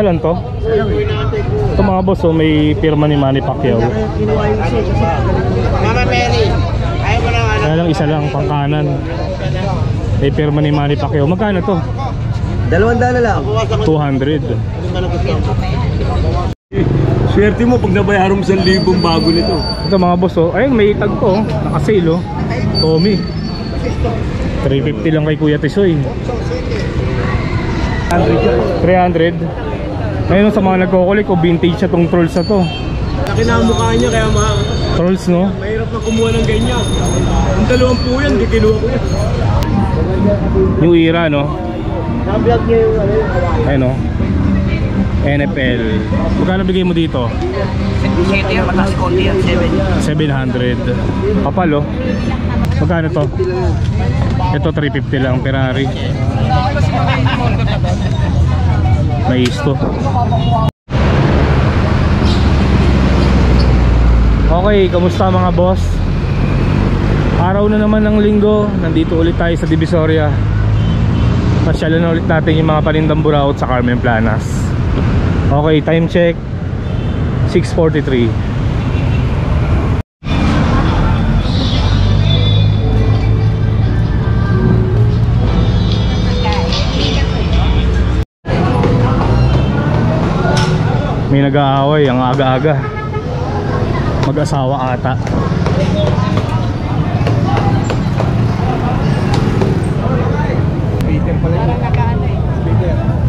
Isa lang to? Ito mga boss, oh, may pirma ni Manny Pacquiao. Mama Mary, ayaw mo na ano? Kaya lang isa lang, pang kanan. May pirma ni Manny Pacquiao. Magkano to? Dalawang daan na lang. 200. Swerte mo pag nabayaran mo 1,000 bago nito. Ito mga boss, oh. ayun may tag to, oh. naka-sale oh. Tommy. 350 lang kay Kuya Tisoy. 300. Ngayon sa mga nagkukulik, oh, vintage siya tong trolls na to. Laki na ang mukha niya kaya ma Trolls no? mahirap na kumuha ng ganyan. Ang dalawang po yan, di kinuha ko yan. New era no? Naka-vlog niya yung ano yung kawaii. Ayun oh. NFL. Magkano bigay mo dito? City yan, mataas konti yan, 7. 700. Kapal oh. Magkano to? Ito 350 lang Ferrari. May isto. Okay, kamusta mga boss? Araw na naman ng linggo, nandito ulit tayo sa Divisoria. Pasyalan na ulit natin yung mga panindang buraot sa Carmen Planas. Okay, time check. 6.43. May nag-aaway ang aga-aga. Mag-asawa ata.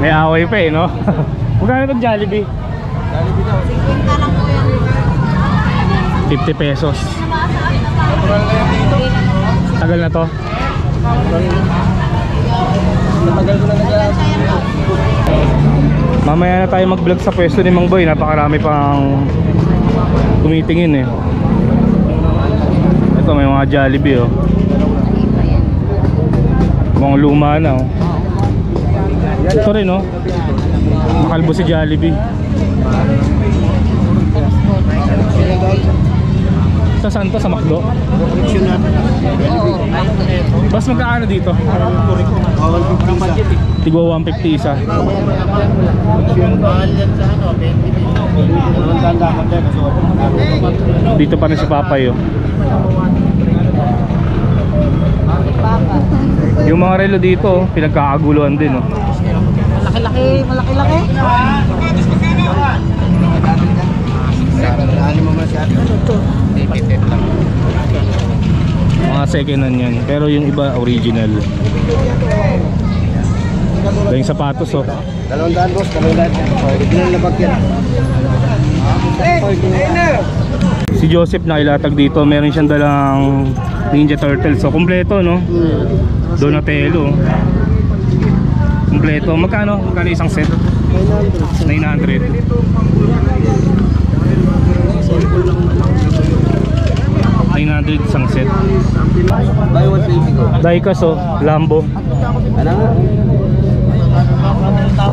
May away pa eh, no? Magkano itong Jollibee? 50 pesos. Tagal na to? Matagal ko na nag Mamaya na tayo mag-vlog sa pwesto ni Mang Boy. Napakarami pang tumitingin eh. Ito may mga Jollibee oh. Mga luma na oh. Ito rin oh. Makalbo si Jollibee. Sa saan to? Sa McDo? Bas magkaano dito? Tigwa 150 isa. Dito pa rin si Papay oh. Yung mga relo dito, oh, pinagkakaguluhan din oh. Malaki-laki, malaki-laki. Mga second hand yan. Pero yung iba original. Ito yung sapatos oh. Dalawang daan boss, dalawang daan. Original na bag yan. Si Joseph na ilatag dito, meron siyang dalang Ninja Turtles. So kompleto no? Donatello. Kompleto. Magkano? Magkano isang set? 900. $900 isang set. Buy one baby ko. Diecast oh, Lambo. Ano nga?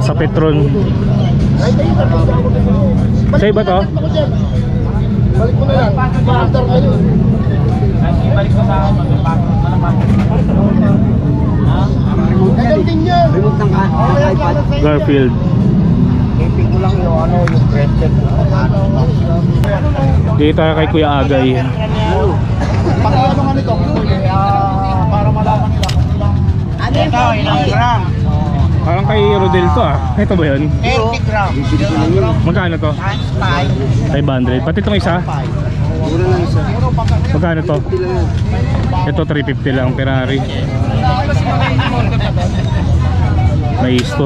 Sa Petron. Sa iba to? Balik mo na yan. Master na yun. Remote din yan. Remote ng iPad. Garfield. Taping ko lang yung ano, yung breasted. Dito tayo kay Kuya Agay. Pakiano nga nito, ah, para malaman nila kung ilang Ano ito, ilang gram? Parang kay Rodel to ah. Ito ba yun? 30 gram. Magkano to? Times 500. Pati itong isa? Mura lang isa. Magkano to? Ito 350 lang Ferrari. May isto.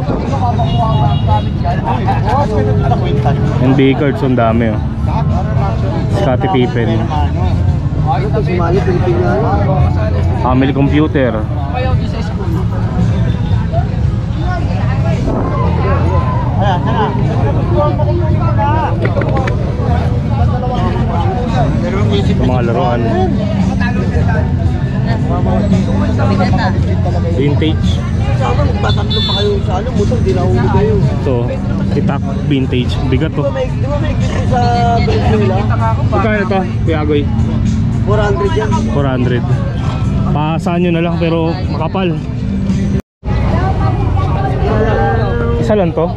NBA cards ang dami oh. Scottie Pippen. Ito si Manny, Pilipino na. Family computer. Yung mga laruan. Vintage. Sama, magtatatlo pa kayo sa ano, motor, di na ulo kayo. Ito, itak vintage. Bigat Di to. ba may, di ba may gito sa Venezuela? Magkano to? Kuya Agoy? 400 yan. 400. Paasaan nyo na lang pero makapal. Isa lang to?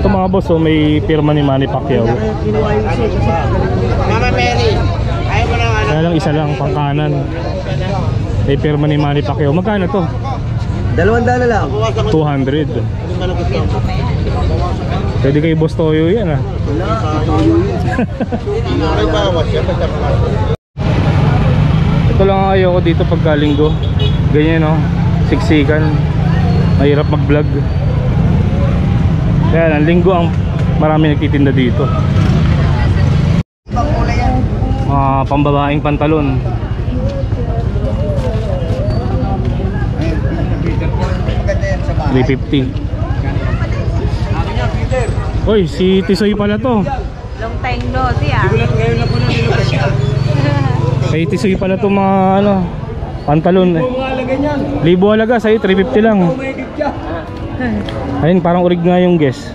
Ito mga boss, oh, may pirma ni Manny Pacquiao. Mama Mary, ayaw mo na ano? Kaya lang isa lang, pang kanan. May pirma ni Manny Pacquiao. Magkano to? Dalawang dala lang. 200. Pwede kay Boss Toyo yan ah. Wala, Toyo yan. Ito lang ang ayoko dito pagka linggo. Ganyan no, siksikan. Mahirap mag-vlog. Kaya ang linggo ang marami nagtitinda dito. Mga uh, pambabaing pantalon. Maganda yan sa bahay. 350. Hoy, si Tisoy pala to. Long time no, siya. Ah. Sigulat ngayon na po na Kay Tisoy pala to mga ano, pantalon. Eh. Libo alaga sa'yo, 350 lang. Ayun, parang orig nga yung guess.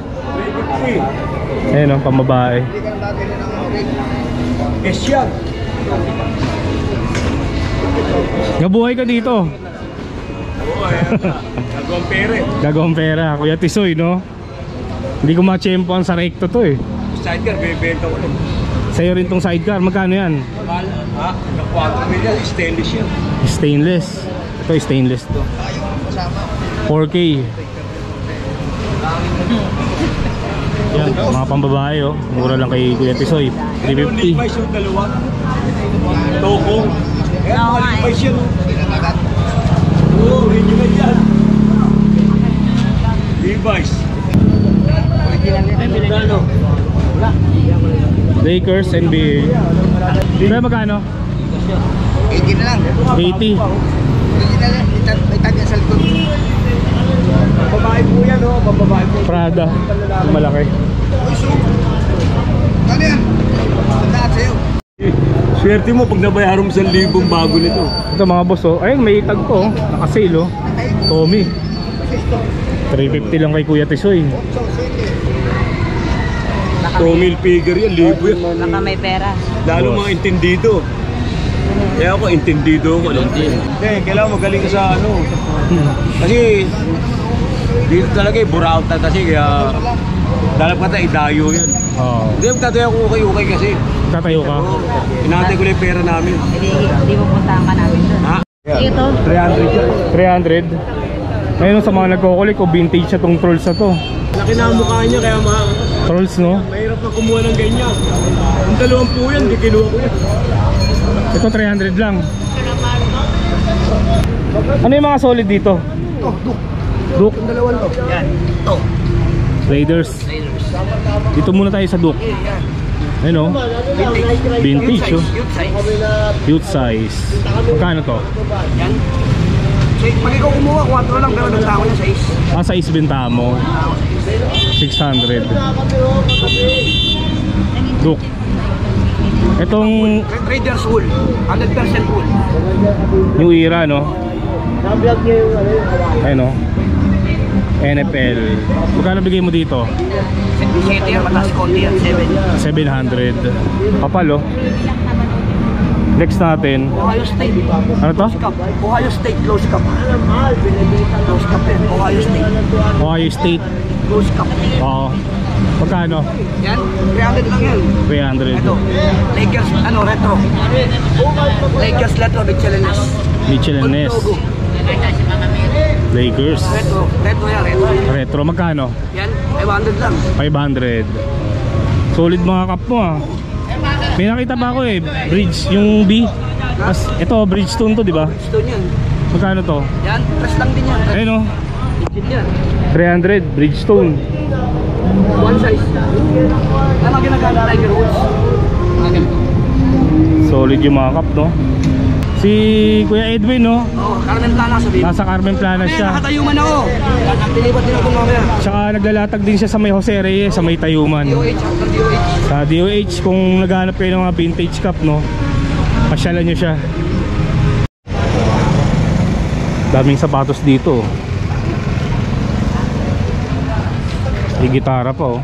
Ayun o, no, pambabae. Guess yan. Nabuhay ka dito. Ah. Gagawang pera. Gagawang pera. Kuya Tisoy, no? Hindi ko ma-champo ang sa recto to eh. Sidecar, bibenta ko rin. Sa'yo rin tong sidecar. Magkano yan? Mahal. Ha? Nag 4 million. Stainless yan. Stainless. Ito stainless to. 4K. Yan, mga pambabae oh. Mura lang kay Kuya Tisoy. 350. Levi's yung dalawa. Tokong. Kaya Oo mga nga eh. Levi's yan. oh. Oo, original yan. Levi's. Lakers, NBA. Kaya magkano? 80 na lang. 80. Original yan. May tagya sa likod. Babae po yan, oh. Babae po. Prada. Malaki. Ano yan? Lahat sa'yo. Swerte mo pag nabayaran mo sa libong bago nito. Ito mga boss oh. Ayun, may tag po oh. Naka-sale oh. Tommy. 350 lang kay Kuya Tisoy. Tomil figure yan, libo yan. Baka may pera. Lalo mga intindido. Kaya ako intindido ako. Alam din. Hindi, kailangan magaling ka sa ano. Kasi dito talaga eh, buraot na kasi kaya ka tayo, idayo yan. Oo. Hindi, magtatayo ako ukay-ukay kasi. Tatayo ka. Inaantay ko lang yung pera namin. Hindi, hindi mo puntahan ka namin doon. Ha? Ito. 300 yan. 300. Ngayon sa mga nagkukulik o vintage na tong trolls na to. Laki na ang mukha niya kaya ma Trolls no? mahirap na kumuha ng ganyan. Ang dalawang po yan, di kinuha ko yan. Ito 300 lang. Ano yung mga solid dito? Duke. Dalawang to. Yan. Ito. Raiders. Dito muna tayo sa Duke. Ayun oh. Vintage oh. Cute size. Cute size. Magkano to? Yan. Pag ikaw kumuha, 4 lang pero nagtako niya size. Ah, size benta mo. 600. Duke. Itong Red Raiders wool. 100% wool. New Era no? Ayun oh. NFL. Magkano bigay mo dito? 7 yan, mataas konti yan. 7. 700. Kapal oh. Next natin. Ohio State. Ano to? Ohio State close cup. Close cup yan. Ohio State. Ohio State. Close cup. Oo. Magkano? Yan. 300 lang yan. 300. Ito. Lakers, ano, retro. Lakers retro, Michelin S. Michelin Ness. Logo. Lakers. Retro. Retro yan, retro. Retro. Magkano? Yan. 500 lang. 500. Solid mga cup mo ah. May nakita pa ako eh. Bridge. Yung B. As, ito, Bridgestone to, di ba? Stone yan. Magkano to? Yan. Press lang din yan. Ayun oh. Legit yan. 300. Bridgestone. One size. Ano ginagawa Tiger Woods? Solid yung mga cup, no? Si Kuya Edwin, no? Oo, Carmen Plana sabihin. Nasa Carmen Planas Eh, siya. nakatayo man ako. Tilipat din ako mamaya. Tsaka naglalatag din siya sa may Jose Reyes, sa may Tayuman. DOH, after DOH. Sa DOH, kung naghanap kayo ng mga vintage cup, no? Pasyalan nyo siya. Daming sapatos dito. oh. May gitara pa, oh.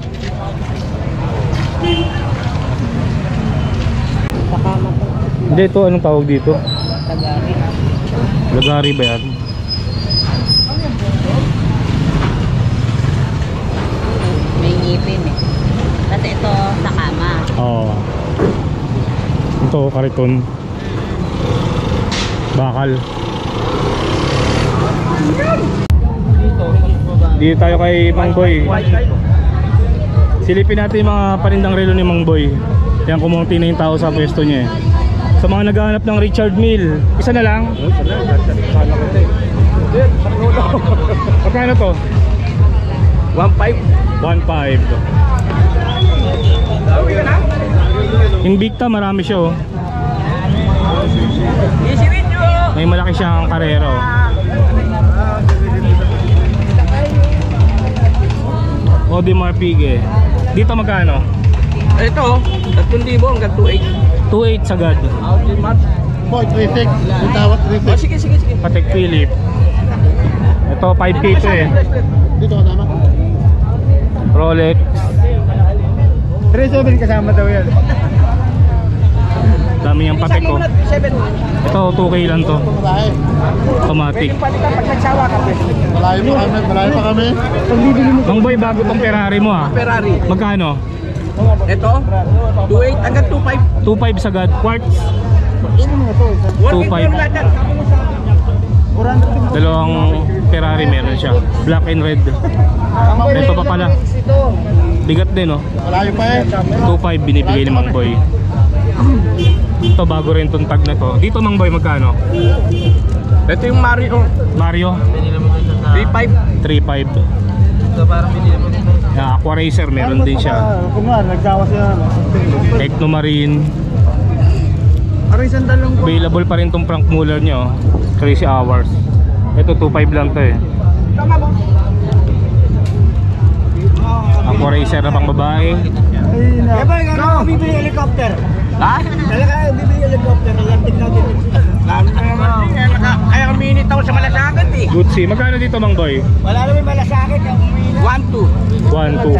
Hindi, ito anong tawag dito? Tagari. Lagari ba yan? May ipin eh. Kasi ito sa kama. Oo. Ito, kariton. Bakal. Dito tayo kay Mang Boy. Silipin natin yung mga panindang relo ni Mang Boy. Yan kumunti na yung tao sa pwesto niya eh. Sa mga naghahanap ng Richard Mill, isa na lang. Magkano to? 1.5. 1.5 Invicta marami siya oh. May malaki siyang karero Audemars Piguet Dito magkano? Ito, 3,000 hanggang 2,800. 2.8 sagad Boy, 3-6. Yung tawat 3-6. Oh, sige, sige, sige. Patek Philip Ito 5K to eh Dito ka tama. Rolex 3-7 kasama daw yan. Dami yung Patek ko 7. Ito 2K lang to. Automatic. Malayo pa kami. Malayo pa kami. Mang boy bago tong Ferrari mo ah Ferrari. Magkano? Ito, 2,800 hanggang 2,500. 2.5 sagad Quartz Working 2,500. for lahat yan. Dalawang Ferrari meron siya. Black and red. Ito pa pala. Bigat din oh. Malayo pa eh. 2.5 binibigay ni Mang Boy. Ito bago rin tong tag na to. Dito Mang Boy magkano? Ito yung Mario. Mario? 3,500. 3.5 yeah, Aqua Racer meron din siya. Kung nga, nagsawa siya. Techno Marine Parang isang dalong Available pa rin tong Frank Muller nyo Crazy Hours Ito 2.5 lang to eh Aqua Racer na pang babae Eh, gano'n ka bibili helicopter? Ha? Talaga bibili helicopter. Lalo na naman. Kaya minit ako sa malasakit eh. Gucci Magkano dito Mang Boy? Wala naman pala sa akin. 1, 2. 1, 2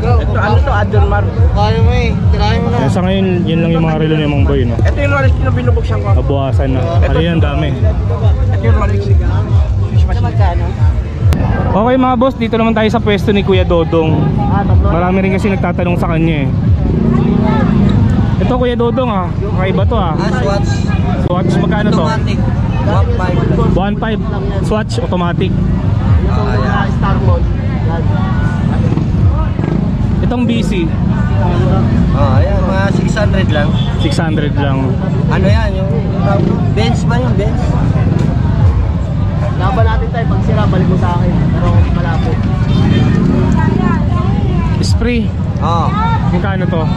Ito, ano to, Adon Mar. Kaya mo eh. Tirahin mo na. Sa ngayon, yun lang yung mga relo ni Mang Boy no? Ito yung Rolex na binubuksan ko. Kabuhasan na Ano yan, dami Ito yung Rolex. Okay mga boss, dito naman tayo sa pwesto ni Kuya Dodong. Marami rin kasi nagtatanong sa kanya eh. Ito Kuya Dodong ah, kakaiba to ah. Swatch. Swatch magkano to? 1.5. 1.5 Swatch automatic. Star mode. Itong BC Oh, ayan, mga 600 lang. 600 lang. Ano yan, yung Benz ba yung Benz? Laban natin tayo. Pag sira, balik mo sa akin. Pero malapit. Spree Oo. Magkano to?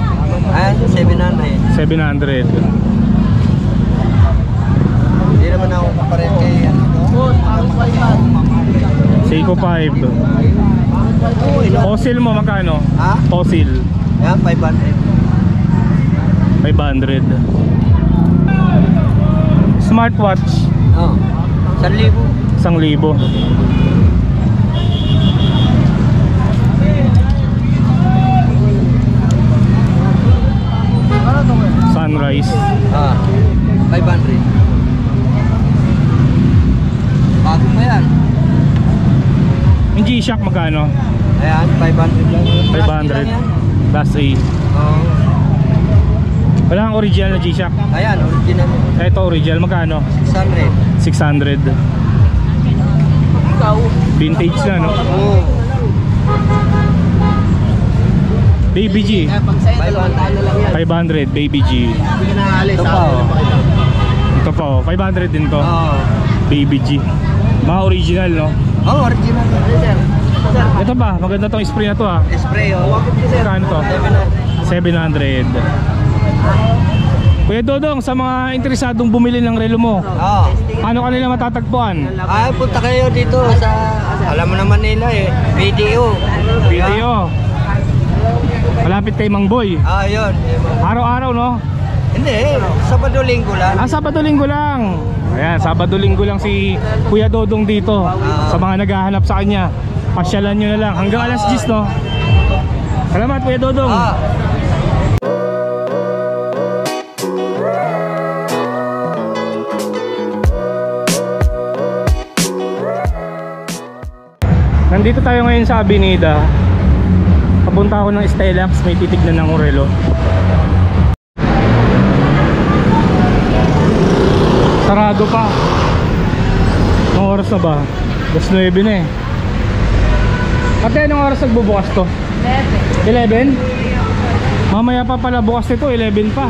Ayan, 700. 700 Hindi naman ako kaparin kay ano. Seiko 5 Fossil mo magkano? Ha? Fossil Ayan, 500. 500 Smartwatch Oo. 1,000. 1,000 Sunrise Ah, 500. Bago pa yan. Yung G-Shock magkano? Ayan, 500 lang. Plastic lang 500 yan. Class A Oo. Wala kang original na G-Shock Ayan, original. Ito original magkano? 600. 600 Vintage na no? Oo. Baby G 500. 500 Baby G. Ito pa, oh. Ito pa oh 500 din to Oo. Baby G Mga original no? Oh, original. Ito ba? Maganda tong spray na to ah Spray, oh. Magkano to? 700 Kuya Dodong, sa mga interesadong bumili ng relo mo Oo. Paano kanila matatagpuan? Ay, punta kayo dito sa, alam mo naman nila eh, video. Video Malapit kay Mang Boy Ah, yun. Araw-araw no? Hindi, Sabado Linggo lang. Ah, Sabado Linggo lang. Ayan, Sabado Linggo lang si Kuya Dodong dito. Sa mga naghahanap sa kanya. Pasyalan nyo na lang. Hanggang alas 10, no? Salamat, Kuya Dodong. Ah. Nandito tayo ngayon sa Avenida. papunta ako ng Stellax may titignan ng Orelo sarado pa anong oras na ba? Alas 9 na eh ate anong oras nagbubukas to? 11 11? mamaya pa pala bukas nito 11 pa